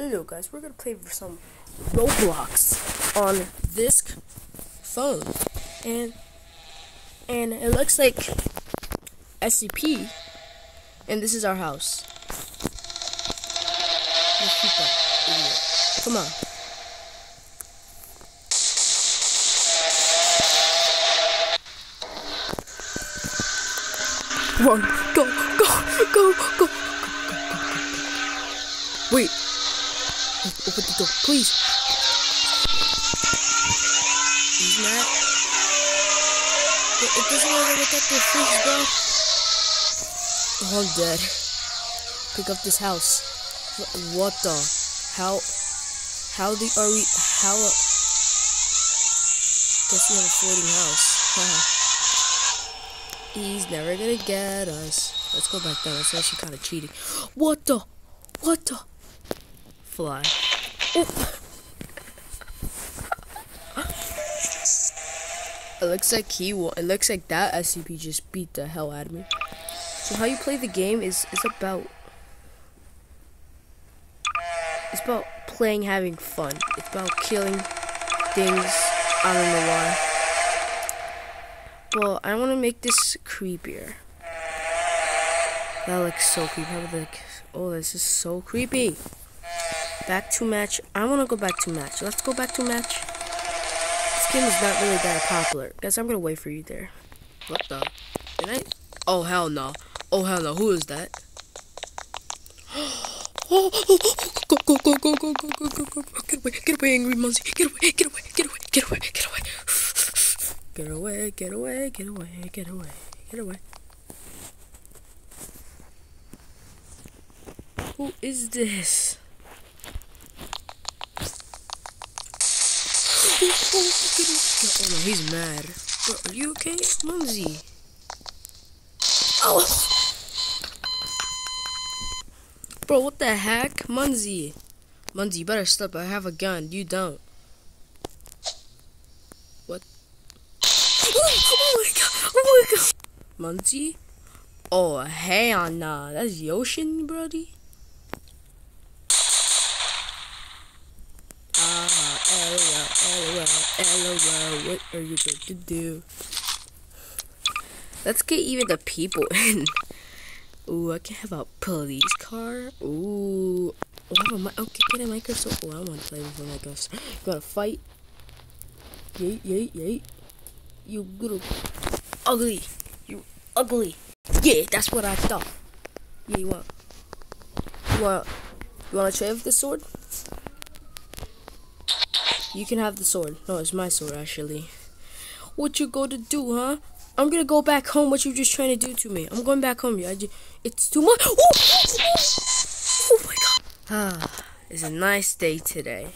Hello guys, we're gonna play some Roblox on this phone. And and it looks like SCP and this is our house. Come on. Run, go, go, go, go, go, go, go. Wait. Open the door, please. He's not. It, doesn't want to look at their bro. Oh, I'm dead. Pick up this house. What the? How? How the are we? How? Guess we have a floating house. He's never gonna get us. Let's go back down. That's actually kind of cheating. What the? What the? Fly. It looks like he. It looks like that SCP just beat the hell out of me. So how you play the game is is about. It's about playing, having fun. It's about killing things. I don't know why. Well, I want to make this creepier. That looks so creepy. Like, oh, this is so creepy. Back to match. I want to go back to match. Let's go back to match. This game is not really that popular. Guys, I'm gonna wait for you there. What the? Did I? Oh hell no! Oh hell no! Who is that? Oh, oh, oh, oh, go go go go go go go go go! Get away! Get away, angry Muzzy! Get away! Get away! Get away! Get away! Get away! Get away, get away, get away, get away, get away. Who is this? Oh no, he's mad. Bro, are you okay? Mumsy. Oh! Bro, what the heck? Munzi. Munzi, you better stop. I have a gun. You don't. What? Oh, oh my god! Oh my god! Munzi? Oh, hell nah. That's Yoshin, brody. Ah, lol, lol, lol. What are you going to do? Let's get even the people in. Ooh, I can have a police car. Ooh. Oh, I okay, get a Microsoft. Oh, I want to play with a Microsoft. Gotta fight. Yay, yay, yay. You little ugly. You ugly. Yeah, that's what I thought. Yeah, you want? You want? You want to trade with the sword? You can have the sword. No, it's my sword actually. What you gonna do, huh? I'm gonna go back home. What you just trying to do to me? I'm going back home. It's too much. Oh, oh my god. Ah, it's a nice day today.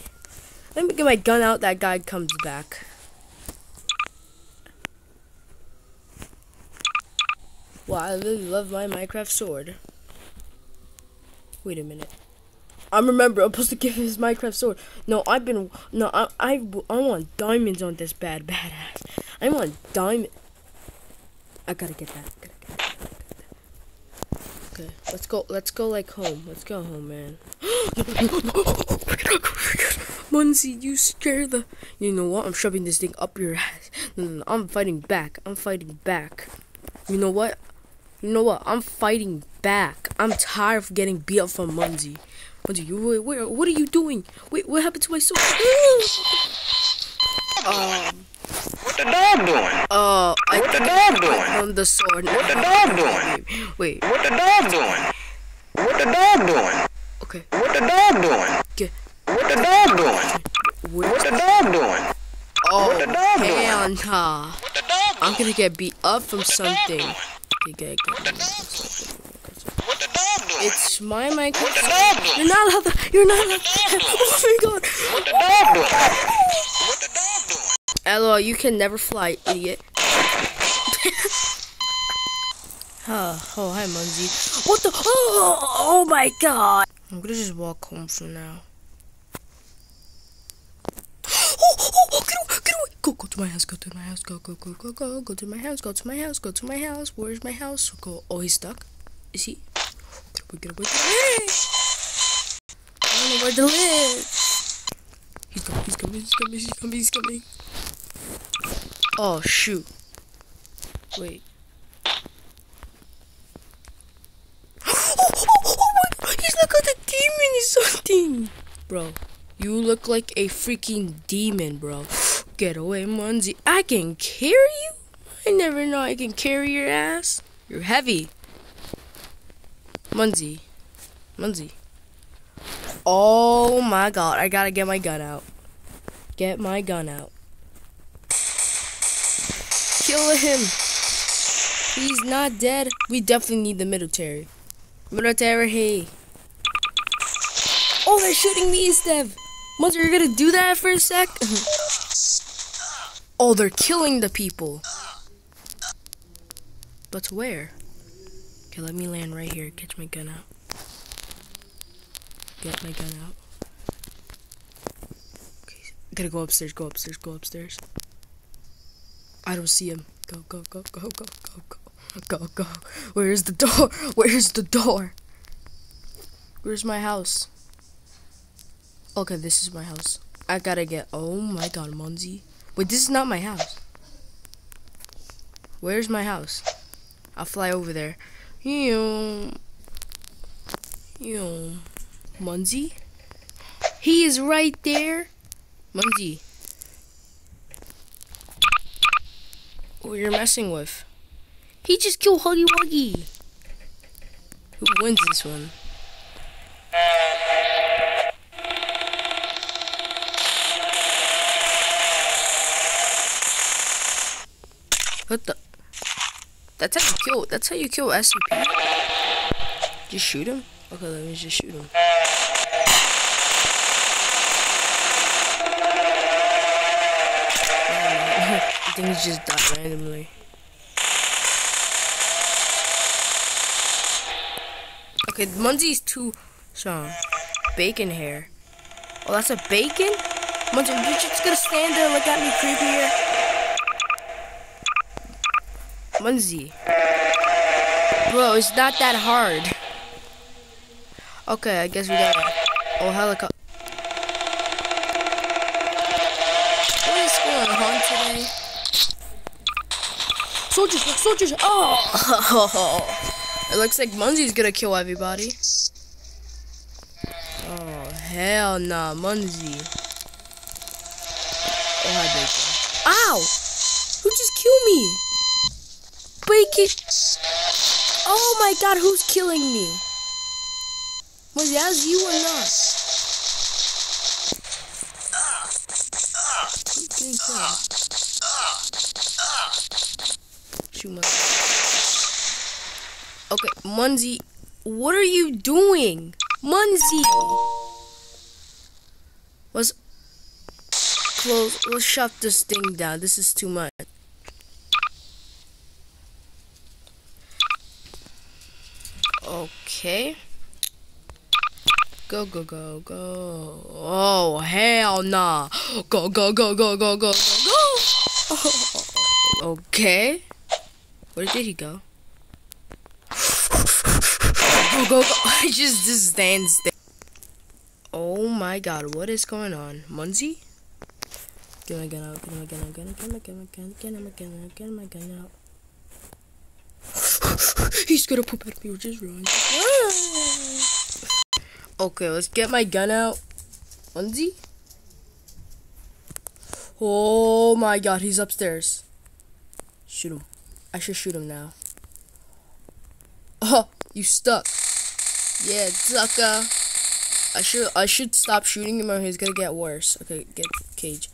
Let me get my gun out. That guy comes back. Wow, I really love my Minecraft sword. Wait a minute. I remember I'm supposed to give him his Minecraft sword. No, I've been no, I I I want diamonds on this bad badass. I want diamond. I gotta get that. Gotta get that. Gotta get that. Okay, let's go. Let's go like home. Let's go home, man. Muncie, you scare the. You know what? I'm shoving this thing up your ass. No, no, no. I'm fighting back. I'm fighting back. You know what? You know what? I'm fighting back. I'm tired of getting beat up from Munzie. Munzie, you wait, wait, what are you doing? Wait, what happened to my sword? um. What the dog doing? Uh, I What the dog doing? found the sword. What the dog doing? Wait, What the dog doing? What the dog doing? okay. What the dog doing? Get, What the dog doing? where, What the dog doing? oh, the dog doing? nah. What the dog I'm gonna get beat up from something. Okay, What the dog doing? It's my Minecraft. What the dog doing? You're not allowed to. You're not allowed. Oh my god. What the dog doing? What the dog doing? LOL, you can never fly, idiot. oh, oh, hi, Munzie. What the? Oh, oh my god. I'm gonna just walk home for now. Oh, oh, oh, get away. Go, go to my house, go to my house, go, go, go, go, go, go to my house, go to my house, go to my house. Where's my house? Go. Oh, he's stuck. Is he? Get away, get away, get away. I don't know somewhere to live. He's coming, he's coming, he's coming, he's coming, he's coming. Oh, shoot. Wait. Oh, oh, oh, he's like a demon or something. Bro, you look like a freaking demon, bro. Get away, Munzie. I can carry you? I never know I can carry your ass. You're heavy. Munzie. Munzie. Oh my god, I gotta get my gun out. Get my gun out. Kill him. He's not dead. We definitely need the military. Military, hey. Oh, they're shooting me, Steph. Munzie, you're gonna do that for a sec? oh, they're killing the people. But where? Okay, let me land right here. Catch my gun out. Get my gun out. Okay, gotta go upstairs, go upstairs, go upstairs. I don't see him. Go, go, go, go, go, go, go. Go, go. Where's the door? Where's the door? Where's my house? Okay, this is my house. I gotta get. Oh my god, Munzie. Wait, this is not my house. Where's my house? I'll fly over there. You. You. Munzie? He is right there. Munzie. Who you're messing with? He just killed Huggy Wuggy. Who wins this one? What the? That's how you kill. That's how you kill SCP. Just shoot him. Okay, let me just shoot him. I think he just died randomly. Okay, Munzie's too strong. Bacon hair. Oh, that's a bacon? Munzie, you just gonna stand there and look at me creepy here? Munzie. Bro, it's not that hard. Okay, I guess we got Oh, helicopter. What is going on today? Soldiers, soldiers! Oh! it looks like Munzie's gonna kill everybody. Oh, hell nah, Munzie. Oh, hi. Ow! Who just killed me? Bacon! Oh my god, who's killing me? Was that you or not? Okay, Munzie, what are you doing? Munzie! Let's close. Let's shut this thing down. This is too much. Okay. Go, go, go, go. Oh, hell nah. Go, go, go, go, go, go, go, go. okay. Where did he go? Go, go, go. He just, just stands there. Oh my god, what is going on? Munzie? Out, get my gun out, get my gun out, get my gun out, get my gun out. He's gonna poop at me, which is wrong. Ah. okay, let's get my gun out. Munzie? Oh my god, he's upstairs. Shoot him. I should shoot him now. Oh, you stuck. Yeah, sucker. I should I should stop shooting him or he's gonna get worse. Okay, get cage.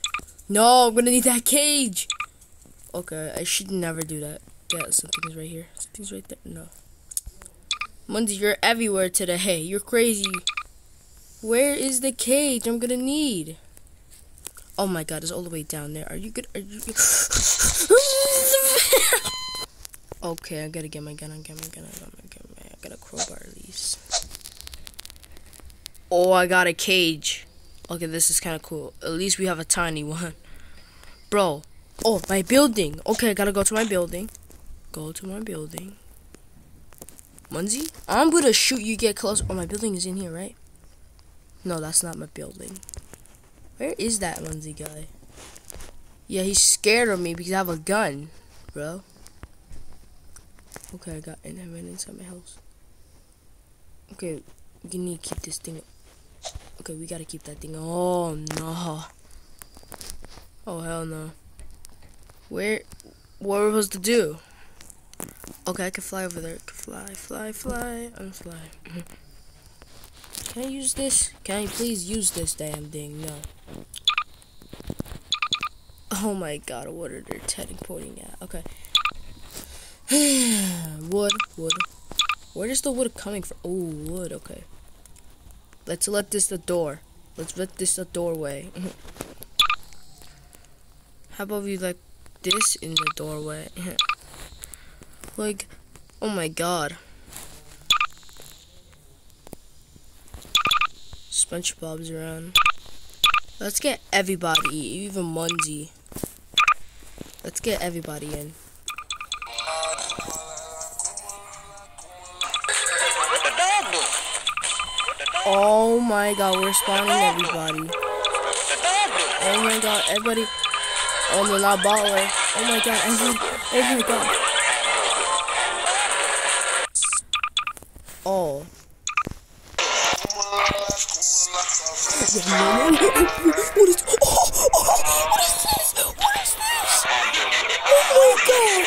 No, I'm gonna need that cage. Okay, I should never do that. Yeah, something's right here. Something's right there. No. Munzie, you're everywhere today. Hey, you're crazy. Where is the cage I'm gonna need? Oh my god, it's all the way down there. Are you good? Are you okay, I gotta get my gun. I gotta get my gun. I gotta get my gun. I got a crowbar at least. Oh, I got a cage. Okay, this is kind of cool. At least we have a tiny one. Bro. Oh, my building. Okay, I gotta go to my building. Go to my building. Munzie? I'm gonna shoot you get close. Oh, my building is in here, right? No, that's not my building. Where is that Lindsay guy? Yeah, he's scared of me because I have a gun, bro. Okay, I got and I ran inside my house. Okay, we need to keep this thing. Okay, we gotta keep that thing. Oh no. Oh hell no. Where? What are we supposed to do? Okay, I can fly over there. Can Fly, fly, fly. I'm flying. Can I use this? Can I please use this damn thing? No. Oh my god, what are they teleporting at? Okay. wood, wood. Where is the wood coming from? Oh, wood, okay. Let's let this the door. Let's let this the doorway. How about we like this in the doorway? like, oh my god. SpongeBob's around. Let's get everybody, even Munzy. Let's get everybody in. Oh my god, we're spawning everybody. Oh my god, everybody. Oh no, not baller. Oh my god, everybody. Oh my god. What is? Oh, oh, what is this? What is this? Oh my god.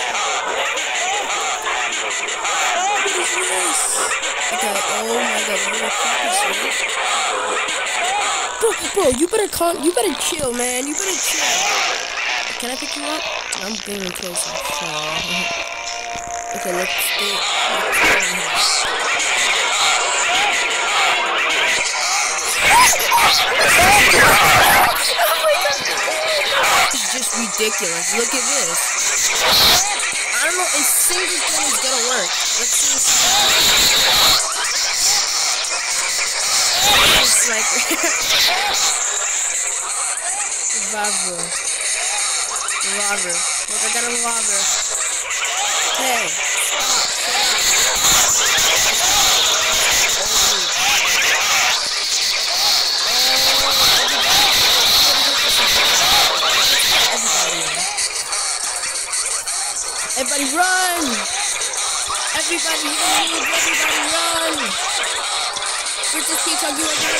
What is this? Okay, oh my god, fuck is this? Bro, bro, you better con you better chill, man. You better chill. Can I pick you up? I'm getting closer. Okay, let's do it. Let's do it. This is just ridiculous. Look at this. I don't know a single thing is gonna work. Let's see. Sniper. Revolver. Revolver. Look, I got a revolver. Hey, Everybody move! Everybody run! Get this keep on doing it.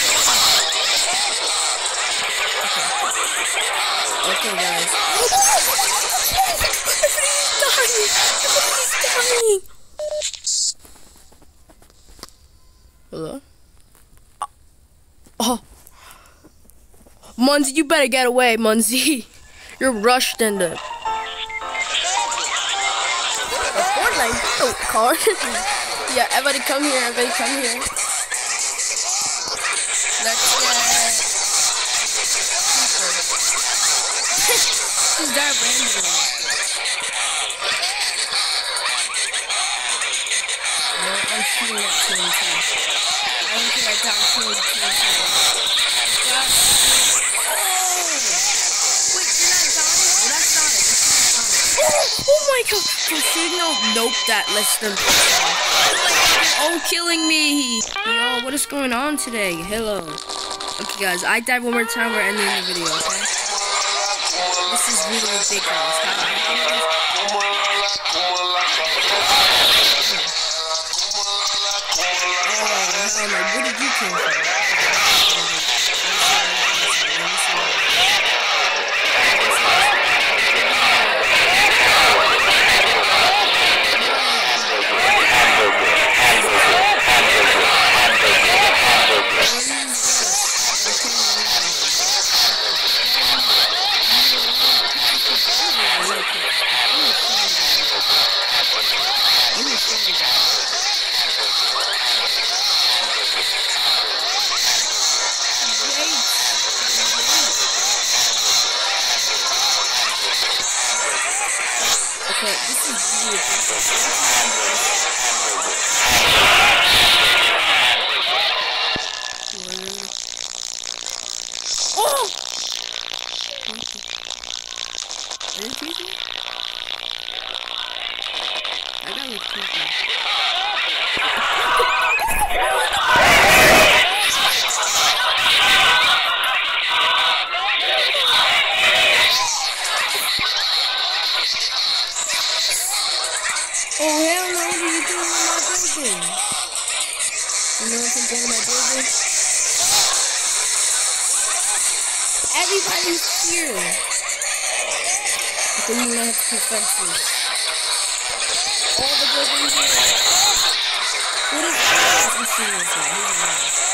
Okay, guys. Everybody's dying! Everybody's dying! Hello? Oh. Munzy, you better get away, Munzy. You're rushed into car. yeah, everybody come here, everybody come here. Let's get... Is that random? No, I'm shooting at 22. I don't think I got 22. Signal, nope, that lets them. Oh, killing me! Yo, what is going on today? Hello. Okay, guys, I died one more time. We're ending the video, okay? This is really ridiculous. Oh, no. Where did you come from? Okay, here. Think we might have to put fences. All the buildings here. What is this? I'm seeing this guy. He's nice.